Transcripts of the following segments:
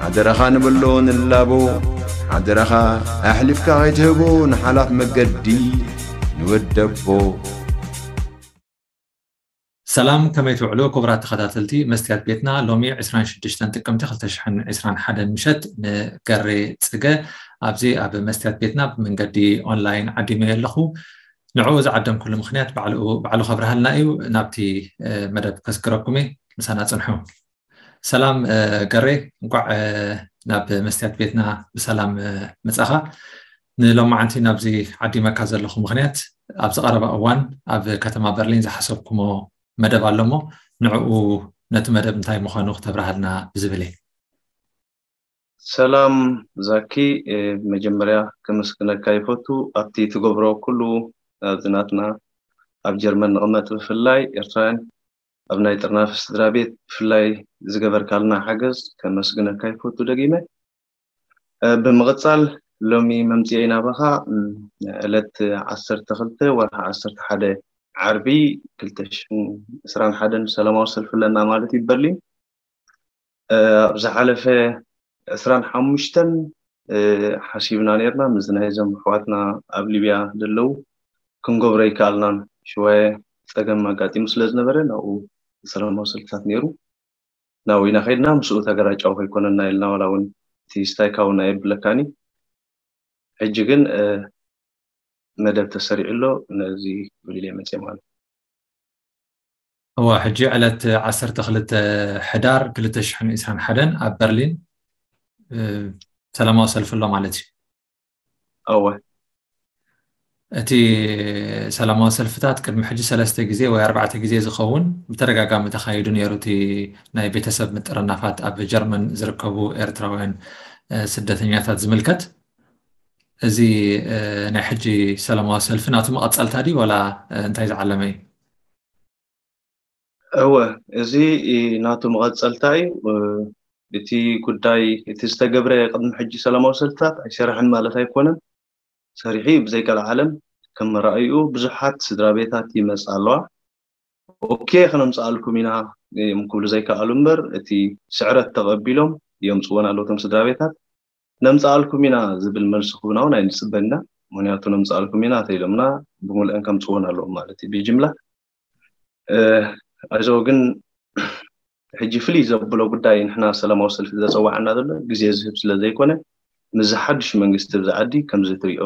عدرخا بلون اللابو عدرخا أحلفكا غيتهبون حلف مقدي نودبو سلام كما يتوعلو كبرات تخاتلتي مستيات بيتنا لومي عسران شدشتان تخل تشحن عسران حدا مشت نقري تسقى أبزي أب مستيات بيتنا من قدي أونلاين عديمي لخو نعوز عدم كل مخنيات بعلو بعلو خبرها لنا نابتي آه، مدد كسكركمي مسانات تنحو ሰላም ገሬ እንኳዕ ናብ መስትያት ቤትና ብሰላም መፃኻ ንሎም መዓንቲ ናብዚ ዓዲመካ ዘለኹ ምክንያት ኣብ ዝቀረባ እዋን ኣብ ከተማ በርሊን ዝሓሰብኩሞ መደብ ኣሎሞ ንዕኡ ነቲ መደብ እንታይ ምኳኑ ክተብርሃልና ብዝብል እየ ሰላም ዛኪ መጀመርያ ክምስክነካ ይፈቱ ኣብቲ ትገብሮ ኩሉ ናብዝናትና ኣብ ጀርመን ንቕመጥ ብፍላይ ኤርትራውያን ኣብ ናይ ጥርናፍ ስድራ ቤት ብፍላይ ዝገበርካልና ሓገዝ ከመስግነካ ይፈቱ ደጊመ ብምቕፃል ሎሚ መምፅአ ኢና ባኻ ዕለት 12 ወርሓ 11 ዓርቢ 221 ሰላማዊ ሰልፊ ኣለና ማለት እዩ በርሊን ኣብ ዝሓለፈ 25 ሓሲብና ነርና ምዝ ናይዞም ኣሕዋትና ኣብ ሊብያ ዘለው ክንገብሮ ይከኣልናን ሽወ ፀገም ኣጋጢሙ ስለ ዝነበረ ናብኡ ሰለማዊ ስልታት ነይሩ ናው ኢና ከይድና ምስኡ ተገራጫው ከይኮነና ኢልና ዋላ እውን እቲ ስታይካውና የብለካኒ ሕጂ ግን መደብ ተሰሪዑ ኣሎ ነዚ ብልል መፅ ማለት هو حجي على 12 حدار 2021 اب برلين سلام وصل ማለት እዩ اول እቲ ሰላማዊ ሰልፍታት ቅድሚ ሕጂ ሰለስተ ግዜ ወይ ኣርባዕተ ግዜ ዝኸውን ብተደጋጋሚ ተኻይዱ ነይሩ እቲ ናይ ቤተሰብ ምጥርናፋት ኣብ ጀርመን ዝርከቡ ኤርትራውያን ስደተኛታት ዝምልከት እዚ ናይ ሕጂ ሰላማዊ ሰልፊ ናቱ መቐፀልታ ዲ ዋላ እንታይ ዝዓለመ እዩ እወ እዚ ናቱ መቐፀልታ እዩ እቲ ጉዳይ እቲ ዝተገብረ ቅድሚ ሕጂ ሰላማዊ ሰልፍታት ኣይስራሕን ማለት ኣይኮነን ሰሪሑ ብዘይቀል ዓለም ከም መረኣዩ ብዙሓት ስድራ ቤታት ይመፅ ኣለዋ ኦኬ ክነምፅኣልኩም ኢና እዮም ክብሉ ዘይከኣሉ እምበር እቲ ስዕረት ተቐቢሎም እዮም ፅወን ኣለዉ እቶም ስድራ ቤታት ነምፅኣልኩም ኢና ዝብል መልሲ ክብና እውን ኣይንፅበና ምክንያቱ ነምፅኣልኩም ኢና ተኢሎምና ብምልአን ከም ፅወን ኣለዎም ማለት እዩ ብጅምላ ኣዞ ግን ሕጂ ፍልይ ዘብሎ ጉዳይ ንሕና ሰላማዊ ሰልፊ ዘፀዋዕና ዘሎ ግዜ ዝህብ ስለ ዘይኮነ መዚ ሓዱሽ መንግስቲ ብዛዓዲ ከምዚ እትሪኦ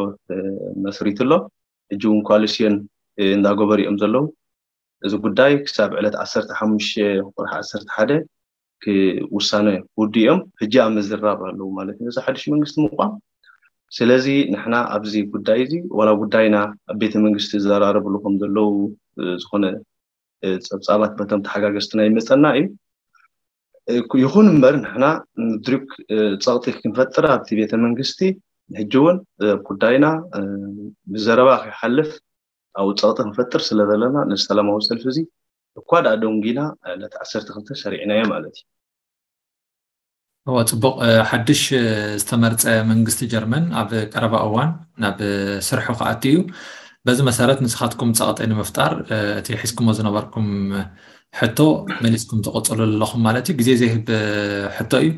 መስሪት ኣሎ ሕጂ እውን ኮዋልስዮን እንዳገበርእኦም ዘለው እዚ ጉዳይ ክሳብ ዕለት 1ሓ ቁ 11 ውሳነ ውድ እዮም ሕጂ ኣብ መዝራብ ኣለው ማለት እዩ እዚ ሓዱሽ መንግስቲ ምቋም ስለዚ ንሕና ኣብዚ ጉዳይ እዚ ዋላ ጉዳይና ኣብ ቤተ መንግስቲ ዝዘራርብሉኩም ዘለው ዝኾነ ፀብፃባት በቶም ተሓጋገስትና ይመፀና እዩ يكون مرن هنا ندرك تغطيه كم فترة في من المنجستي نهجون كداينا بزرابة حلف أو تغطيه كم فترة سلا دلنا نستلم أو سلفزي كواد أدونجينا لتعسر تغطى شريعنا يا مالتي هو تبق حدش استمرت منجستي جرمن عب كربا أوان نب سرح قاتيو بس مسارات نسخاتكم تغطين مفتار تيحسكم وزنا بركم ሕቶ መሊስኩም ትቐፀሉ ኣለኹም ማለት እዩ ግዜ ዘይህብ ሕቶ እዩ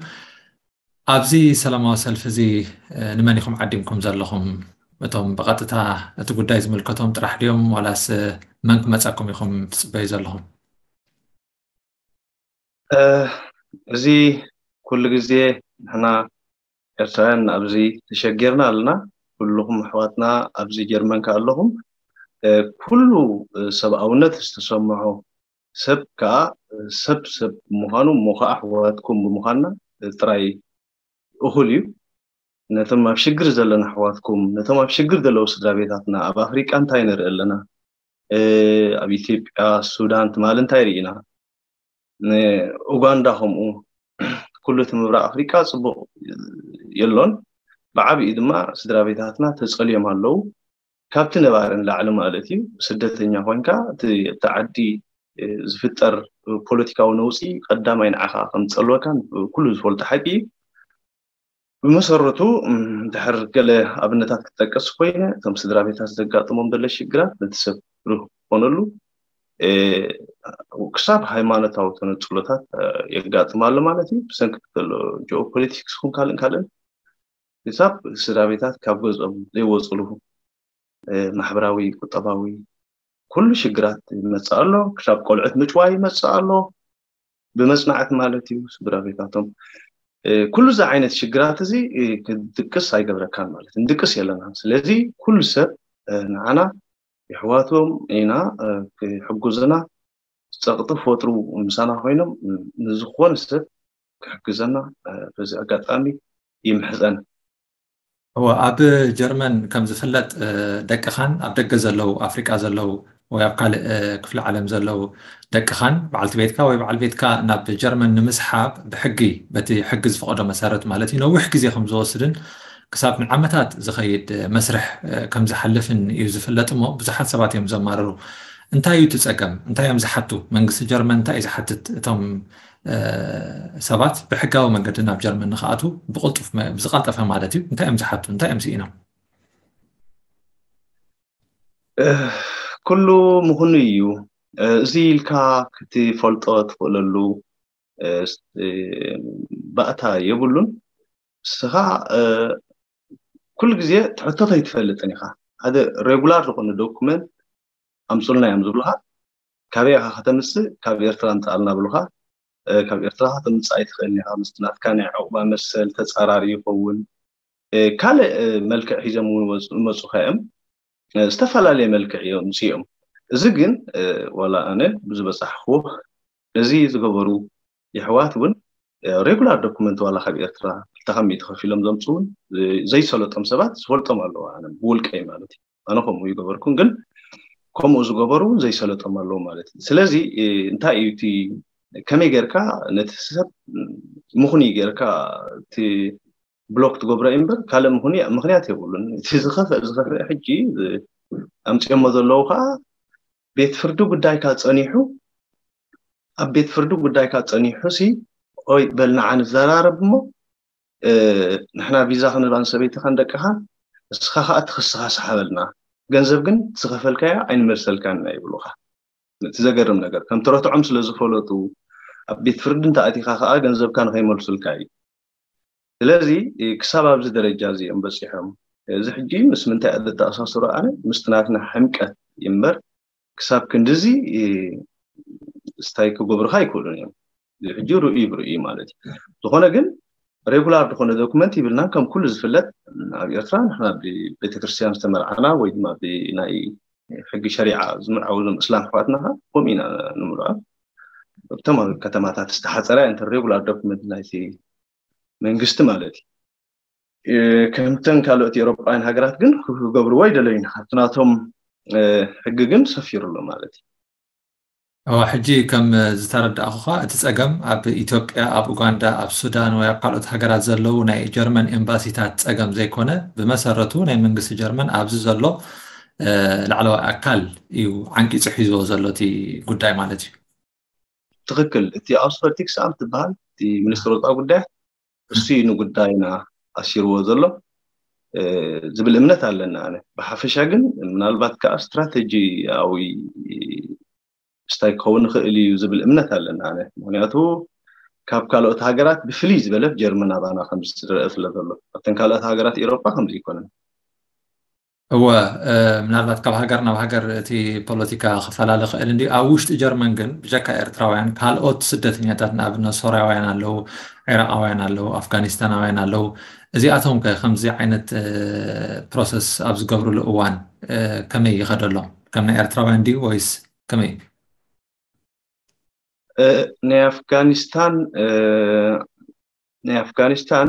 ኣብዚ ሰላማዊ ሰልፊ እዚ ንመን ኢኹም ዓዲምኩም ዘለኹም እቶም ብቐጥታ እቲ ጉዳይ ዝምልከቶም ጥራሕ ድዮም ዋላስ መን ክመፀኩም ኢኹም ትፅበዩ ዘለኹም እዚ ኩሉ ግዜ ንሕና ኤርትራውያን ኣብዚ ተሸጊርና ኣለና ኩልኩም ኣሕዋትና ኣብዚ ጀርመንካ ኣለኹም ኩሉ ሰብኣውነት ዝተሰምዖ ሰብ ከዓ ሰብ ሰብ ምኳኑ እሞ ከዓ ኣሕዋትኩም ብምኳንና ጥራይ እኹል እዩ ነቶም ኣብ ሽግር ዘለና ኣሕዋትኩም ነቶም ኣብ ሽግር ዘለዎ ስድራ ቤታትና ኣብ ኣፍሪቃ እንታይ ንርኢ ኣለና ኣብ ኢትዮጵያ ሱዳን ትማል እንታይ ርኢና ኡጋንዳ ከምኡ ኩሉ እቲ ምብራቅ ኣፍሪቃ ፅቡቅ የሎን ብዓብኡ ድማ ስድራ ቤታትና ተፀልዮም ኣለው ካብቲ ነባርን ላዕሊ ማለት እዩ ስደተኛ ኮይንካ እቲ ዓዲ ዝፍጠር ፖለቲካዊ ነውፂ ቀዳማይ ንዓኻ ከም ዝፀልወካን ኩሉ ዝፈልጡ ሓቂ እዩ ብመሰረቱ ድሕር ገለ ኣብነታት ክጠቀስ ኮይነ እቶም ስድራ ቤታት ዘጋጥሞም ዘሎ ሽግራት ነቲ ሰብ ርህ ክኮነሉ ክሳብ ሃይማኖታዊ ተነፅሎታት የጋጥማሉ ማለት እዩ ብሰንኪ ዘሎ ጂኦፖለቲክስ ኹን ካልእን ካልእን ክሳብ ስድራ ቤታት ካብ ገዝኦም ዘይወፅሉ ማሕበራዊ ቁጠባዊ ኩሉ ሽግራት ይመፅእ ኣሎ ክሳብ ቆልዑት ምጭዋ ይመፅእ ኣሎ ብመፅናዕቲ ማለት እዩ ስድራቤታቶም ኩሉ ዛ ዓይነት ሽግራት እዚ ክድቅስ ኣይገብረካን ማለት ንድቅስ የለና ስለዚ ኩሉ ሰብ ንዓና ይሕዋቶም ኢና ክሕጉዝና ፀቕጢ ፈጥሩ ምሳና ኮይኖም ንዝኮነ ሰብ ክሕግዘና በዚ ኣጋጣሚ ይምሕፀን ኣብ ጀርመን ከም ዝፍለጥ ደቅኻን ኣብ ደገ ዘለው ኣፍሪቃ ዘለው ويبقى آه، كفل عالم زلو دكخان بعلت بيتكا ويبعل بيتكا ناب جرمن نمسحاب بحقي بتي حقز فقدر مسارة مالتي نو وحقز يخم زوصدن كساب من عمتات زخيد آه، مسرح آه، كم زحلفن يوزف اللتمو بزحات سبات يوم زمارو انتا يوتس اقام انتا يوم زحتو من قصة جرمن انتا يزحتت تم سبات بحقا ومن قدنا بجرمن نخاتو بقلتو بزغلطة فهم مالتي انتا يوم زحتو انتا يوم سئينا ኩሉ ምኹኑ እዩ እዚ ኢልካ ክትፈልጦ ትኽእለሉ ባእታ የብሉን ንስኻ ኩሉ ግዜ ትሕቶቶ ይትፈልጥን ኢኻ ሓደ ሬጉላር ዝኮነ ዶኩመንት ኣምፅልና እዮም ዝብሉካ ካበይ ኢኻ ከተምፅእ ካብ ኤርትራ ንፃኣልና ብሉካ ካብ ኤርትራ ተምፃእ ይትኽእል ኢኻ ምስ ናትካ ናይ ዕቁባ መሰል ተፃራሪ ይኸውን ካልእ መልክዕ ሒዞም እውን ይመፁካ እዮም ዝተፈላለየ መልክዕ እዮም ንስኦም እዚ ግን ዋላ ኣነ ብዝበፃሕክዎ እዚ ዝገበሩ ይሕዋት እውን ሬጉላር ዶኩመንት ዋላ ካብ ኤርትራ ክልተ ከሚኡ ኢሎም ዘምፁ እውን ዘይሰለጦም ሰባት ዝፈልጦም ኣለዎ ኣነ ብውልቀይ ማለት እዩ ኣነ ከምኡ ይገበርኩም ግን ከምኡ ዝገበሩ እውን ዘይሰለጦም ኣለዎ ማለት እዩ ስለዚ እንታይ እዩ እቲ ከመይ ጌርካ ነቲ ሰብ ምኹኒ ጌርካ እቲ ብሎክ ትገብሮ እምበር ካልእ ምክንያት የብሉን እቲ ዝኸፍእ ዝኸፍእ ሕጂ ኣምፅኦሞ ዘለዉ ከዓ ቤት ፍርዲ ጉዳይካ ፀኒሑ ኣብ ቤት ፍርዲ ጉዳይካ ፀኒሑ ሲ ኦይ በልና ዓነ ዘራርብ እሞ ንሕና ቪዛ ክንባን ሰበይትኻን ደቅኻን ንስኻ ከዓ እትክስኻ ሰሓበልና ገንዘብ ግን ዝኸፈልካዮ ኣይንመልሰልካና ይብሉካ እቲ ዘገርም ነገር ከም ትረትዖም ስለዝፈለጡ ኣብ ቤት ፍርዲ እንተኣቲኻ ከዓ ገንዘብካ ንከይመልሱልካ እዩ لذي كسبب زدر الجازي أم بسيحهم زحجي مس من تأذى تأساس رأنا مستناكنا حمكة يمر كسب كندزي استايكو قبر خاي كلون يوم زحجي رؤي برؤي مالتي جن ريغولار دخونا دوكمنتي بلنا كم كل زفلت نابي أسرا نحنا ببيت كريستيان استمر عنا ويدما بناي حق شريعة زمن عوض الإسلام خواتنا ومين نمرأ تمام كتماتات استحصرة انت ريغولار دوكمنت نايسي መንግስቲ ማለት እዩ ከምተን ካልኦት ኤሮጳውያን ሃገራት ግን ክገብርዎ ኣይደለዩን ሓብቲ ናቶም ሕጊ ግን ሰፊሩ ኣሎ ማለት እዩ ኣብ ሕጂ ከም ዝተረዳእኹ እቲ ፀገም ኣብ ኢትዮጵያ ኣብ ኡጋንዳ ኣብ ሱዳን ወይ ኣብ ካልኦት ሃገራት ዘለው ናይ ጀርመን ኤምባሲታት ፀገም ዘይኮነ ብመሰረቱ ናይ መንግስቲ ጀርመን ኣብዚ ዘሎ ላዕለዋይ ኣካል እዩ ዓንቂፁ ሒዝዎ ዘሎ እቲ ጉዳይ ማለት እዩ ትክክል እቲ ኣውስፐርቲክስ ኣብ ትበሃል እቲ ሚኒስትር ወፃኢ ጉዳያት እርሱ ኑ ጉዳይና ኣሲርዎ ዘሎ ዝብል እምነት ኣለና ኣነ ብሓፈሻ ግን ምናልባት ከዓ ስትራተጂኣዊ ስታይ ክኸውን ንክእል እዩ ዝብል እምነት ኣለና ኣነ ምክንያቱ ካብ ካልኦት ሃገራት ብፍልይ ዝበለ ጀርመን ኣባና ከምዝረአ ስለ ዘሎ ካብተን ካልኦት ሃገራት ኤሮፓ ከምዚ ይኮነን እወ ምናልባት ካብ ሃገርና ናብ ሃገር እቲ ፖለቲካ ክፈላለ ክእል እንዲ ኣብ ውሽጢ ጀርመን ግን ብጀካ ኤርትራውያን ካልኦት ስደተኛታት ንኣብነት ሶርያውያን ኣለው ዒራቃውያን ኣለው ኣፍጋኒስታናውያን ኣለው እዚኣቶም ከ ከምዚ ዓይነት ፕሮሰስ ኣብ ዝገብርሉ እዋን ከመይ ይኸደሎም ከም ናይ ኤርትራውያን ዲ ወይስ ከመይ ናይ ኣፍጋኒስታን ናይ ኣፍጋኒስታን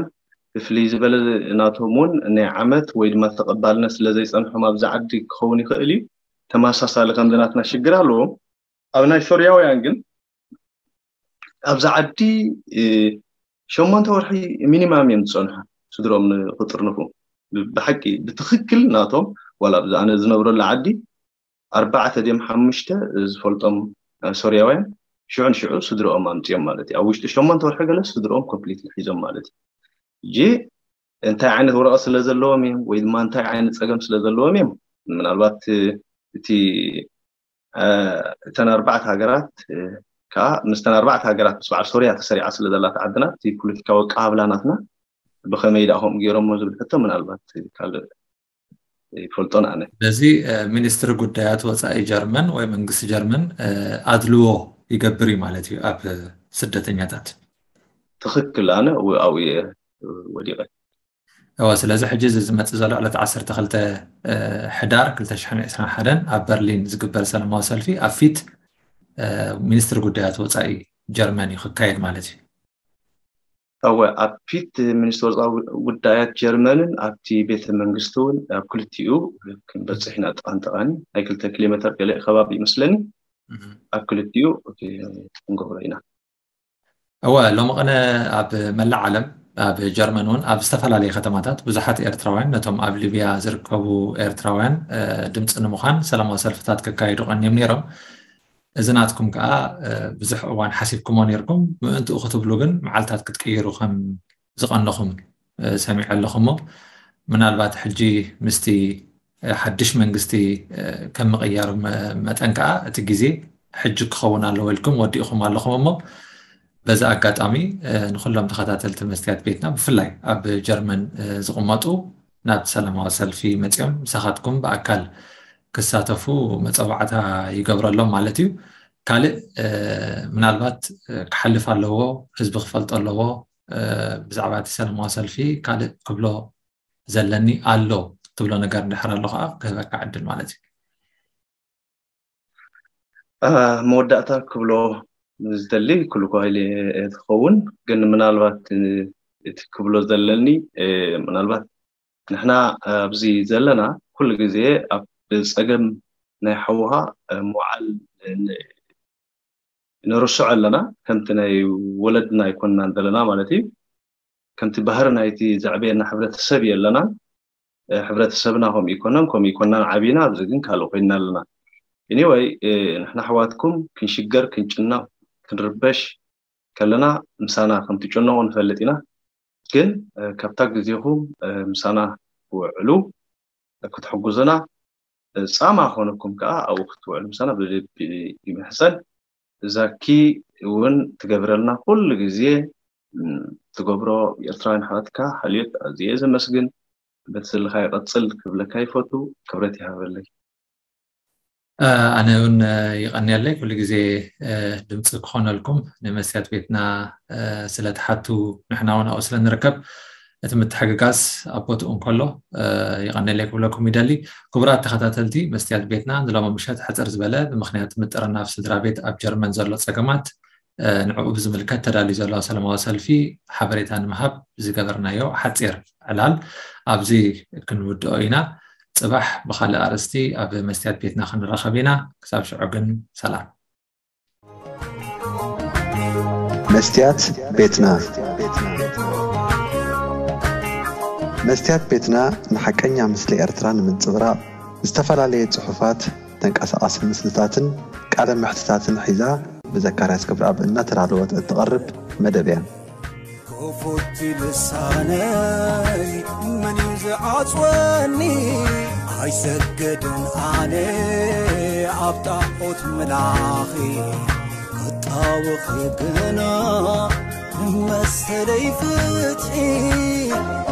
ብፍልይ ዝበለ ናቶም እውን ናይ ዓመት ወይ ድማ ተቐባልነት ስለዘይፀንሖም ኣብዛ ዓዲ ክኸውን ይኽእል እዩ ተመሳሳሊ ከምዝናትና ሽግር ኣለዎም ኣብ ናይ ሶርያውያን ግን ኣብዛ ዓዲ ሸሞንተ ወርሒ ሚኒማም እዮም ዝፀንሑ ስድሮም ንክጥርንፉ ብሓቂ ብትክክል ናቶም ዋላ ብዛ ኣነ ዝነብረሉ ዓዲ ኣርባዕተ ድም ሓሙሽተ ዝፈልጦም ሶርያውያን ሽዑን ሽዑ ስድሮኦም ኣምፅኦም ማለት እዩ ኣብ ውሽጢ ሸሞንተ ወርሒ ገለ ስድሮኦም ኮምፕሊት ሒዞም ማለት እዩ እጂ እንታይ ዓይነት ወረቐት ስለ ዘለዎም እዮም ወይ ድማ እንታይ ዓይነት ፀገም ስለ ዘለዎም እዮም ምናልባት እቲ እተን ኣርባዕተ ሃገራት ከዓ ምስተን ኣርባዕተ ሃገራት ምስ በዓል ሶርያ ተሰሪዓ ስለ ዘላተ ዓድና እቲ ፖለቲካዊ ኣቀባብላናትና ብከመይ ዳኣኸም ገይሮሞ ዝብል ሕቶ ምናልባት ካልእ ይፈልጦን ኣነ ስለዚ ሚኒስትሪ ጉዳያት ወፃኢ ጀርመን ወይ መንግስቲ ጀርመን ኣድልዎ ይገብር እዩ ማለት እዩ ኣብ ስደተኛታት ትኽክል ኣነ ኣብኡ ወዲቐ እዋ ስለዚ ሕጂ ዝመፅእ ዘሎ ዕለት 12 ሕዳር 221 ኣብ በርሊን ዝግበር ሰላማዊ ሰልፊ ኣብ ፊት ሚኒስትሪ ጉዳያት ወፃኢ ጀርመን እዩ ክካየድ ማለት እዩ እወ ኣብ ፊት ሚኒስትር ወፃኢ ጉዳያት ጀርመንን ኣብቲ ቤተ መንግስቲ እውን ኣብ ክልቲኡ ክንበፅሕ ኢና ጥቃን ጠቃኒ ናይ ክልተ ኪሎ ሜትር ገለ ከባቢ ይመስለኒ ኣብ ክልቲኡ ክንገብሮ ኢና እወ ሎሚ ቀነ ኣብ መላእ ዓለም ኣብ ጀርመን እውን ኣብ ዝተፈላለየ ከተማታት ብዙሓት ኤርትራውያን ነቶም ኣብ ሊብያ ዝርከቡ ኤርትራውያን ድምፂ ንምዃን ሰላማዊ ሰልፍታት ክካየዱ ቀኒዮም ነይሮም እዚ ናትኩም ከዓ ብዙሕ እዋን ሓሲብኩሞ ነርኩም ምእንትኡ ክትብሉ ግን መዓልትታት ክትቅይሩ ከም ዝቐነኹም ሰሚዑ ኣለኹ እሞ ምናልባት ሕጂ ምስቲ ሓድሽ መንግስቲ ከም ምቕያር መጠን ከዓ እቲ ግዜ ሕጂ ክኸውን ኣለዎ ኢልኩም ወዲእኹም ኣለኹም እሞ በዚ ኣጋጣሚ ንኩሎም ተኸታተልቲ መስትያት ቤትና ብፍላይ ኣብ ጀርመን ዝቕመጡ ናብ ሰላማዊ ሰልፊ መፂኦም ምሳኻትኩም ብኣካል ክሳተፉ መፀዋዕታ ይገብረሎም ማለት እዩ ካልእ ምናልባት ክሓልፍ ኣለዎ ህዝቢ ክፈልጦ ኣለዎ ብዛዕባ እቲ ሰላማዊ ሰልፊ ካልእ ክብሎ ዘለኒ ኣሎ ትብሎ ነገር እንድሕር ኣሎ ከዓ ክህበካ ዕድል ማለት እዩ መወዳእታ ክብሎ ዝደሊ ኩሉ ኮሂል ትኸውን ግን ምናልባት እቲ ክብሎ ዘለኒ ምናልባት ንሕና ኣብዚ ዘለና ኩሉ ግዜ ኣብ ፀገም ናይ ሓውሃ ምውዓል ንርስዖ ኣለና ከምቲ ናይ ወለድና ይኮንናን ዘለና ማለት እዩ ከምቲ ባህር ናይቲ ዘዕበየና ሕብረተሰብ እዩ ኣለና ሕብረተሰብና ከምኡ ይኮነን ከምኡ ይኮናን ዓብና ኣብዚ ግን ካልእ ኮይና ኣለና እኒወይ ንሕና ኣሕዋትኩም ክንሽገር ክንጭናፍ ክንርበሽ ከለና ምሳና ከምእትጭነቁ ንፈልጥ ኢና ግን ካብታ ግዜኹም ምሳና ክውዕሉ ክትሕጉዙና ፃማ ክኮነኩም ከዓ ኣብ ኡ ክትውዕሉ ምሳና ብልቢ ይመሕፀል ዛኪ እውን ትገብረልና ኩሉ ግዜ ትገብሮ ኤርትራውያን ሓላትካ ሓልዮት ኣዝየ ዘመስግን በተስለካ ይቀፅል ክብለካ ይፈቱ ክብረት ይሃበለይ ኣነ እውን ይቐኒ ኣለይ ኩሉ ግዜ ድምፂ ክኾነልኩም ንመስያት ቤትና ስለተሓቱ ንሕና እውን ኣብኡ ስለ ንርከብ እቲ ምትሕግጋዝ ኣቦትኡ እንከሎ ይቐኒለይ ክብለኩም ይደሊ ክቡራት ተኸታተልቲ መስትያት ቤትና ንሎማ ምሸት ሕፅር ዝበለ ብምክንያት ምጥርናፍ ስድራ ቤት ኣብ ጀርመን ዘሎ ፀገማት ንዕኡ ብዝምልከት ተዳልዩ ዘሎ ሰለማዊ ሰልፊ ሓበሬታ ንምሃብ ዝገበርናዮ ሓፂር ዕላል ኣብዚ ክንውድኦ ኢና ፅባሕ ብካልእ ኣርእስቲ ኣብ መስትያት ቤትና ክንራኸብ ኢና ክሳብ ሽዑ ግን ሰላም መስትያት ቤትና መስትያት ቤትና ንሓቀኛ ምስሊ ኤርትራ ንምንፅብራቕ ዝተፈላለየ ፅሑፋት ተንቀሳቐሲ ምስልታትን ቃለ ምሕትታትን ሒዛ ብዘካርያስ ክብርኣብ እናተዳለወት እትቐርብ መደብ እያ كفوت لساني من يزعፅወኒ ኣይሰገድን ኣነ ኣብ ጣዖት መላኺ ክጣወኺ ግና መሰለይ ፍትሒ